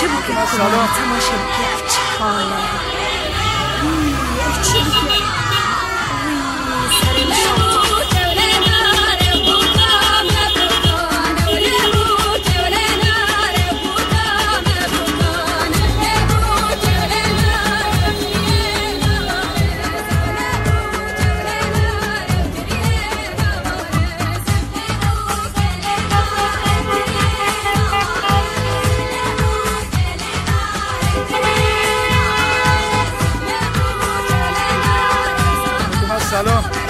Çabuk yapın tamaşa gerçek hale. salón.